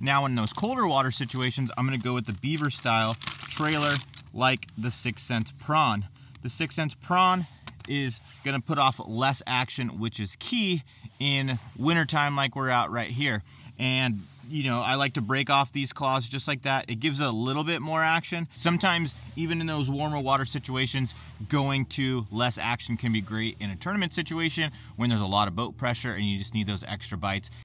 Now in those colder water situations, I'm gonna go with the beaver style trailer like the 6th Sense Prawn. The 6th Sense Prawn is gonna put off less action, which is key in winter time like we're out right here. And you know, I like to break off these claws just like that. It gives a little bit more action. Sometimes, even in those warmer water situations, going to less action can be great in a tournament situation when there's a lot of boat pressure and you just need those extra bites.